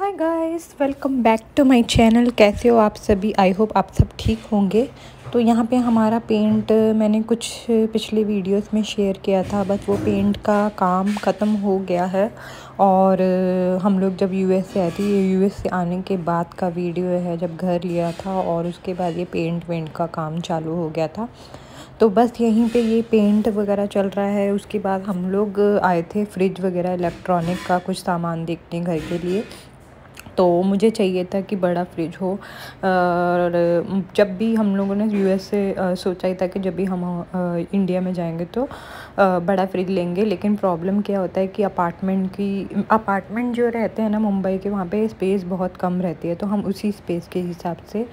Hi guys welcome back to my channel कैसे हो आप सभी? आई होप आप सब ठीक होंगे। तो यहाँ पे हमारा पेंट मैंने कुछ पिछले वीडियोस में शेयर किया था, बस वो पेंट का काम ख़त्म हो गया है। और, हम लोग जब यूएस से आए थे, ये यूएस से आने के बाद का वीडियो है, जब घर लिया था और उसके बाद ये पेंट वेंट का काम चालू हो गया था। तो बस यहीं पे ये पेंट वगैरह चल रहा है। उसके बाद हम लोग आए थे फ्रिज वगैरह इलेक्ट्रॉनिक का कुछ सामान देखने घर के लिए। तो मुझे चाहिए था कि बड़ा फ्रिज हो। और जब भी हम लोगों ने यूएस से सोचा ही था कि जब भी हम इंडिया में जाएँगे तो बड़ा फ्रिज लेंगे, लेकिन प्रॉब्लम क्या होता है कि अपार्टमेंट की अपार्टमेंट जो रहते हैं ना मुंबई के, वहाँ पे स्पेस बहुत कम रहती है तो हम उसी स्पेस के हिसाब से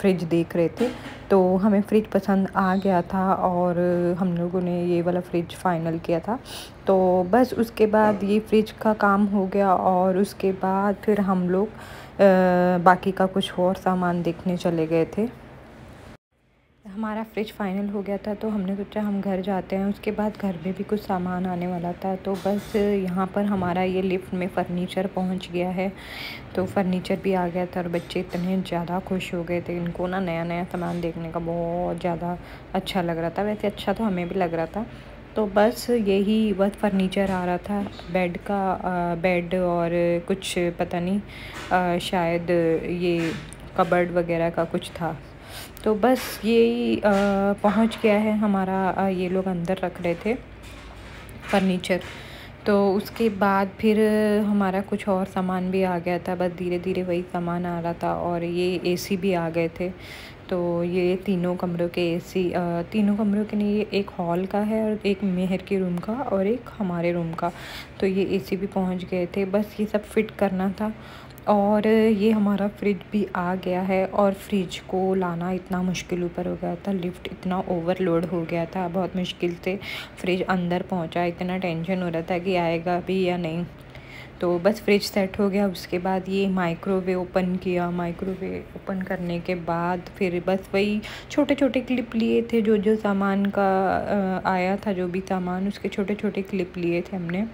फ्रिज देख रहे थे। तो हमें फ्रिज पसंद आ गया था और हम लोगों ने ये वाला फ्रिज फ़ाइनल किया था। तो बस उसके बाद ये फ्रिज का काम हो गया और उसके बाद फिर हम लोग बाकी का कुछ और सामान देखने चले गए थे। हमारा फ्रिज फाइनल हो गया था तो हमने सोचा हम घर जाते हैं। उसके बाद घर में भी कुछ सामान आने वाला था तो बस यहाँ पर हमारा ये लिफ्ट में फ़र्नीचर पहुँच गया है। तो फर्नीचर भी आ गया था और बच्चे इतने ज़्यादा खुश हो गए थे। इनको ना नया नया सामान देखने का बहुत ज़्यादा अच्छा लग रहा था। वैसे अच्छा तो हमें भी लग रहा था। तो बस यही बस फर्नीचर आ रहा था। बेड का बेड और कुछ पता नहीं शायद ये कबर्ड वगैरह का कुछ था। तो बस यही पहुँच गया है हमारा ये लोग अंदर रख रहे थे, फर्नीचर। तो उसके बाद फिर हमारा कुछ और सामान भी आ गया था, बस धीरे धीरे वही सामान आ रहा था और ये एसी भी आ गए थे। तो ये तीनों कमरों के एसी तीनों कमरों के लिए एक हॉल का है और एक मेहर के रूम का और एक हमारे रूम का। तो ये एसी भी पहुँच गए थे, बस ये सब फिट करना था और ये हमारा फ्रिज भी आ गया है और फ्रिज को लाना इतना मुश्किल ऊपर हो गया था लिफ्ट इतना ओवरलोड हो गया था, बहुत मुश्किल से फ्रिज अंदर पहुँचा, इतना टेंशन हो रहा था कि आएगा भी या नहीं। तो बस फ्रिज सेट हो गया, उसके बाद ये माइक्रोवेव ओपन किया। माइक्रोवेव ओपन करने के बाद फिर बस वही छोटे छोटे क्लिप लिए थे जो जो सामान का आया था, जो भी सामान, उसके छोटे छोटे क्लिप लिए थे हमने।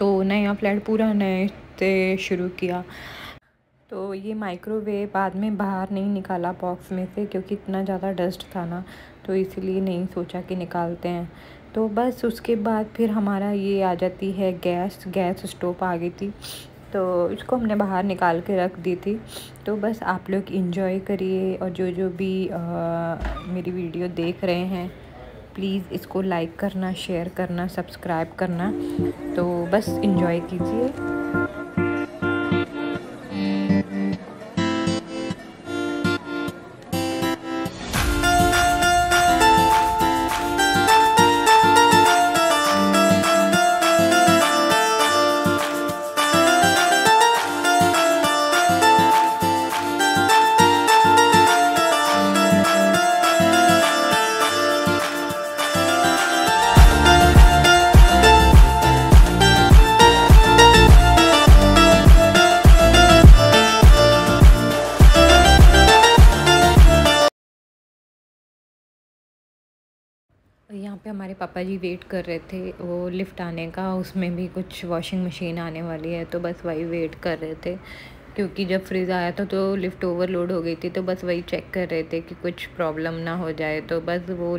तो नया फ्लैट पूरा नए से शुरू किया। तो ये माइक्रोवेव बाद में बाहर नहीं निकाला बॉक्स में से क्योंकि इतना ज़्यादा डस्ट था ना तो इसलिए नहीं सोचा कि निकालते हैं। तो बस उसके बाद फिर हमारा ये आ जाती है गैस गैस स्टोव आ गई थी। तो इसको हमने बाहर निकाल के रख दी थी। तो बस आप लोग इन्जॉय करिए और जो जो भी आ, मेरी वीडियो देख रहे हैं प्लीज़ इसको लाइक करना शेयर करना सब्सक्राइब करना। तो बस इंजॉय कीजिए। यहाँ पे हमारे पापा जी वेट कर रहे थे, वो लिफ़्ट आने का, उसमें भी कुछ वॉशिंग मशीन आने वाली है तो बस वही वेट कर रहे थे। क्योंकि जब फ्रिज आया था तो लिफ्ट ओवरलोड हो गई थी तो बस वही चेक कर रहे थे कि कुछ प्रॉब्लम ना हो जाए। तो बस वो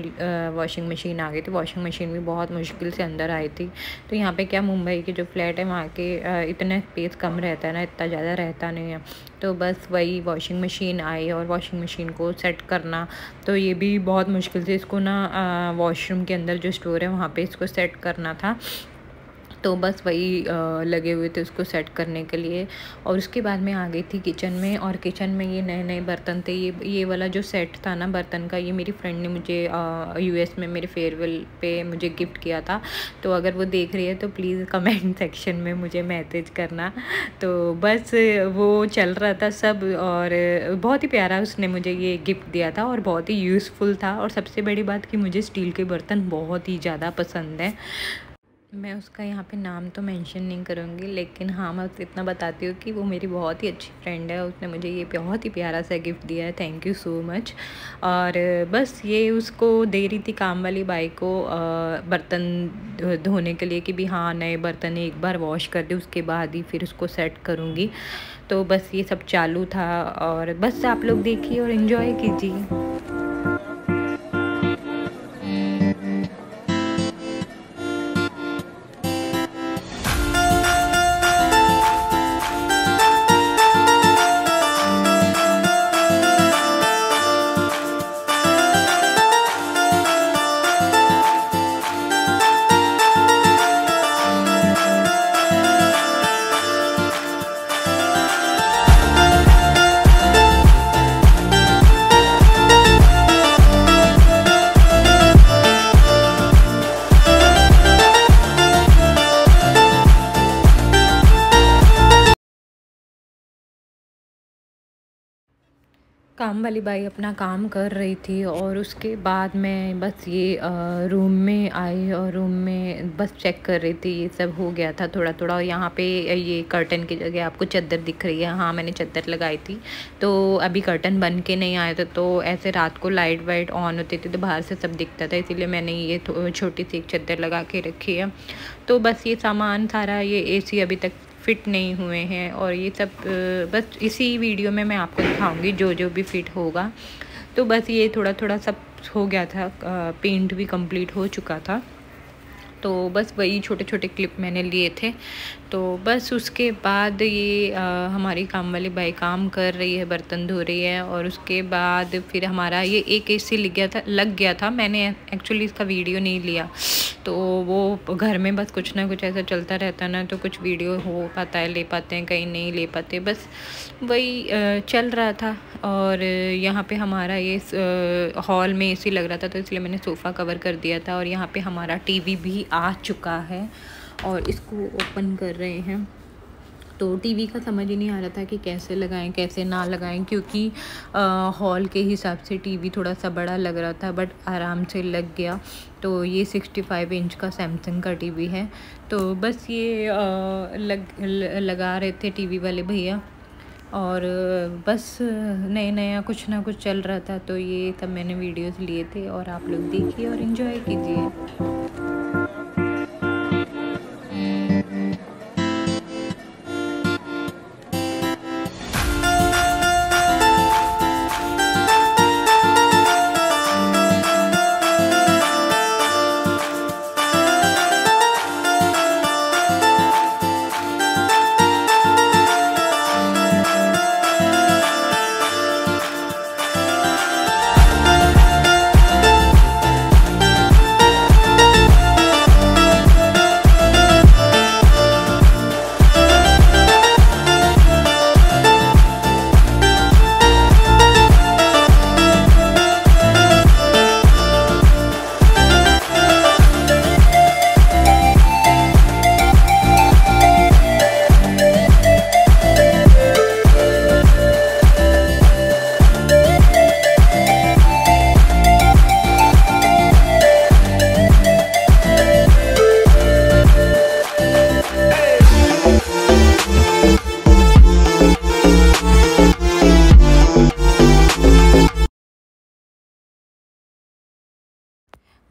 वॉशिंग मशीन आ गई थी। वॉशिंग मशीन भी बहुत मुश्किल से अंदर आई थी। तो यहाँ पे क्या मुंबई के जो फ्लैट है, वहाँ के इतना स्पेस कम रहता है ना, इतना ज़्यादा रहता नहीं है। तो बस वही वॉशिंग मशीन आई और वॉशिंग मशीन को सेट करना तो ये भी बहुत मुश्किल से इसको ना वॉशरूम के अंदर जो स्टोर है, वहाँ पर इसको सेट करना था। तो बस वही लगे हुए थे उसको सेट करने के लिए। और उसके बाद मैं आ गई थी किचन में और किचन में ये नए नए बर्तन थे। ये ये वाला जो सेट था ना बर्तन का, ये मेरी फ्रेंड ने मुझे यूएस में मेरे फेयरवेल पे मुझे गिफ्ट किया था। तो अगर वो देख रही है तो प्लीज़ कमेंट सेक्शन में मुझे मैसेज करना। तो बस वो चल रहा था सब और बहुत ही प्यारा उसने मुझे ये गिफ्ट दिया था और बहुत ही यूज़फुल था। और सबसे बड़ी बात कि मुझे स्टील के बर्तन बहुत ही ज़्यादा पसंद है। मैं उसका यहाँ पे नाम तो मेंशन नहीं करूँगी, लेकिन हाँ मैं उसे इतना बताती हूँ कि वो मेरी बहुत ही अच्छी फ्रेंड है। उसने मुझे ये बहुत ही प्यारा सा गिफ्ट दिया है। थैंक यू सो मच और बस ये उसको दे रही थी काम वाली बाई को बर्तन धोने के लिए कि भी हाँ नए बर्तन एक बार वॉश कर दे, उसके बाद ही फिर उसको सेट करूँगी। तो बस ये सब चालू था और बस आप लोग देखिए और इन्जॉय कीजिए। काम वाली बाई अपना काम कर रही थी और उसके बाद मैं बस ये रूम में आई और रूम में बस चेक कर रही थी, ये सब हो गया था थोड़ा थोड़ा और यहाँ पे ये कर्टन की जगह आपको चद्दर दिख रही है। हाँ मैंने चद्दर लगाई थी। तो अभी कर्टन बन के नहीं आया था तो ऐसे रात को लाइट वाइट ऑन होती थी तो बाहर से सब दिखता था, इसीलिए मैंने ये छोटी सी एक चद्दर लगा के रखी है। तो बस ये सामान सारा, ये एसी अभी तक फ़िट नहीं हुए हैं और ये सब बस इसी वीडियो में मैं आपको दिखाऊँगी जो जो भी फ़िट होगा। तो बस ये थोड़ा थोड़ा सब हो गया था पेंट भी कंप्लीट हो चुका था। तो बस वही छोटे छोटे क्लिप मैंने लिए थे। तो बस उसके बाद ये हमारी काम वाली बाई काम कर रही है, बर्तन धो रही है और उसके बाद फिर हमारा ये एक ए सी लग गया था, लग गया था। मैंने एक्चुअली इसका वीडियो नहीं लिया। तो वो घर में बस कुछ ना कुछ ऐसा चलता रहता ना तो कुछ वीडियो हो पाता है, ले पाते हैं, कहीं नहीं ले पाते, बस वही चल रहा था। और यहाँ पे हमारा ये हॉल में एसी लग रहा था तो इसलिए मैंने सोफ़ा कवर कर दिया था और यहाँ पे हमारा टीवी भी आ चुका है और इसको ओपन कर रहे हैं। तो टीवी का समझ ही नहीं आ रहा था कि कैसे लगाएँ कैसे ना लगाएँ क्योंकि हॉल के हिसाब से टीवी थोड़ा सा बड़ा लग रहा था बट आराम से लग गया। तो ये 65 इंच का सैमसंग का टीवी है। तो बस ये आ, लग लगा रहे थे टीवी वाले भैया। और बस नए नया कुछ ना कुछ चल रहा था तो ये सब मैंने वीडियोस लिए थे और आप लोग देखिए और इन्जॉय कीजिए।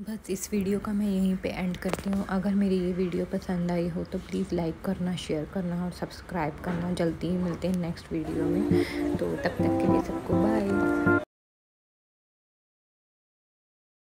बस इस वीडियो का मैं यहीं पे एंड करती हूँ। अगर मेरी ये वीडियो पसंद आई हो तो प्लीज़ लाइक करना शेयर करना और सब्सक्राइब करना। जल्दी ही मिलते हैं नेक्स्ट वीडियो में। तो तब तक के लिए सबको बाय